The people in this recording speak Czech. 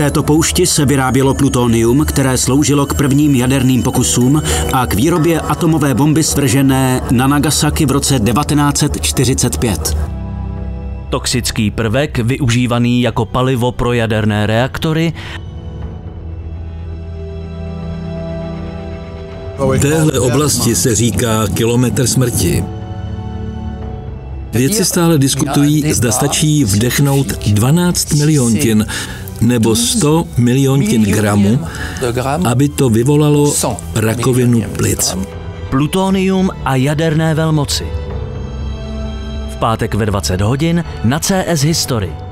této poušti se vyrábělo plutonium, které sloužilo k prvním jaderným pokusům a k výrobě atomové bomby svržené na Nagasaki v roce 1945. Toxický prvek, využívaný jako palivo pro jaderné reaktory, Téhle oblasti se říká kilometr smrti. Vědci stále diskutují, zda stačí vdechnout 12 miliontin nebo 100 miliontin gramů, aby to vyvolalo rakovinu plic. plutonium a jaderné velmoci. V pátek ve 20 hodin na CS History.